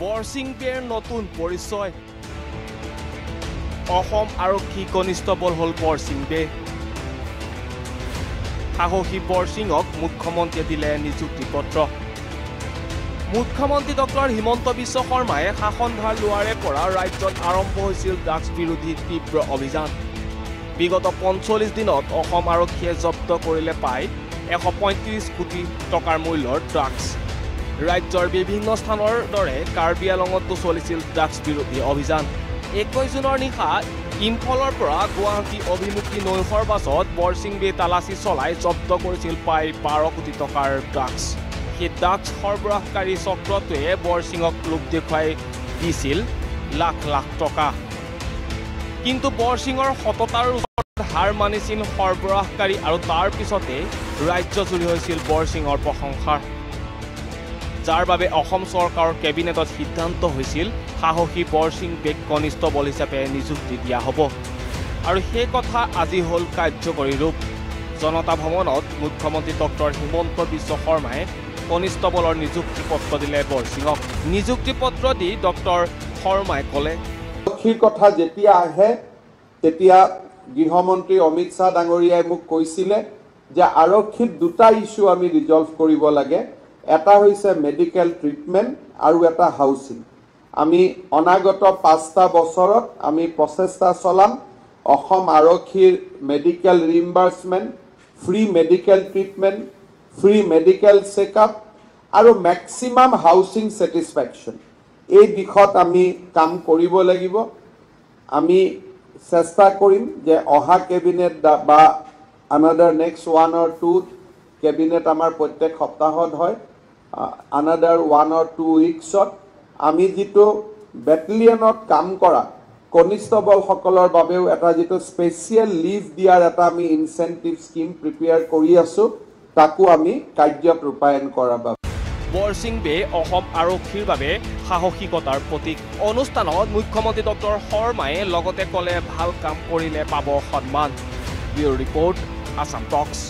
বৰছিংবেৰ নতুন পৰিচয়। অসম আৰক্ষী কনিষ্টবল হ'ল বৰছিংবে সাহসী বৰছিঙক মুখ্যমন্ত্ৰীয়ে দিলে নিযুক্তি পত্ৰ। মুখ্যমন্ত্ৰী ডক্টৰ হিমন্ত বিশ্ব শৰ্মাই শাসনভাৰ লোৱাৰে পৰা ৰাজ্যত আৰম্ভ হৈছিল ড্ৰাগছ বিৰোধী তীব্ৰ অভিযান। বিগত পঞ্চল্লিছ দিনত অসম আৰক্ষীয়ে জব্দ কৰিলে প্ৰায় এশ পঁয়ত্ৰিছ কোটি টকাৰ মূল্যৰ ড্ৰাগছ। ৰাজ্যৰ বিভিন্ন স্থানৰ দৰে কাৰ্বি আলঙতো চলিছিল ড্ৰাগছ বিৰোধী অভিযান। একৈছ জুনৰ নিশা ইম্ফলৰ পৰা গুৱাহাটী অভিমুখী নৈশৰ বাছত বৰছিংবে তালাচী চলাই জব্দ কৰিছিল প্ৰায় বাৰ কোটি টকাৰ ড্ৰাগছ। সেই ড্ৰাগছ সৰবৰাহকাৰী চক্ৰটোৱে বৰছিঙক লোক দেখুৱাই দিছিল লাখ লাখ টকা। কিন্তু বৰছিঙৰ সততাৰ ওচৰত হাৰ মানিছিল সৰবৰাহকাৰী আৰু তাৰ পিছতে ৰাজ্যজুৰি হৈছিল বৰছিঙৰ প্ৰশংসাৰ যাৰ বাবে অসম চৰকাৰৰ কেবিনেটত সিদ্ধান্ত হৈছিল সাহসী বৰছিং বেগ কনিষ্টবল হিচাপে নিযুক্তি দিয়া হ'ব। আৰু সেই কথা আজি হ'ল কাৰ্যকৰী ৰূপ। জনতা ভৱনত মুখ্যমন্ত্ৰী ডক্টৰ হিমন্ত বিশ্ব শৰ্মাই কনিষ্টবলৰ নিযুক্তি পত্ৰ দিলে বৰছিঙক নিযুক্তি পত্ৰ দি ডক্টৰ শৰ্মাই ক'লে কথা যেতিয়া আহে তেতিয়া গৃহমন্ত্ৰী অমিত শ্বাহ ডাঙৰীয়াই মোক কৈছিলে যে আৰক্ষীত দুটা ইছ্যু আমি ৰিজল্ভ কৰিব লাগে। এটা হৈছে মেডিকেল ট্ৰিটমেণ্ট আৰু এটা হাউচিং আমি অনাগত পাঁচটা বছৰত আমি প্ৰচেষ্টা চলাম অসম আৰক্ষীৰ medical reimbursement free medical treatment free medical checkup আৰু মেক্সিমাম হাউচিং ছেটিছফেকশ্যন এই দিশত আমি কাম কৰিব লাগিব। আমি চেষ্টা কৰিম যে অহা কেবিনেট বা another next one or two cabinet আমাৰ প্ৰত্যেক সপ্তাহত হয়। আনাডাৰ ওৱান অৰ টু উইকছত আমি যিটো বেটেলিয়নত কাম কৰা কনিষ্টবলসকলৰ বাবেও এটা যিটো স্পেচিয়েল লিভ দিয়াৰ এটা আমি ইনচেণ্টিভ স্কিম প্ৰিপেয়াৰ কৰি আছোঁ তাকো আমি কাৰ্যত ৰূপায়ণ কৰাৰ বাবে। বৰছিংবে অসম আৰক্ষীৰ বাবে সাহসিকতাৰ প্ৰতীক। অনুষ্ঠানত মুখ্যমন্ত্ৰী ডক্টৰ শৰ্মাই লগতে ক'লে ভাল কাম কৰিলে পাব সন্মান। Bureau report Assam talks.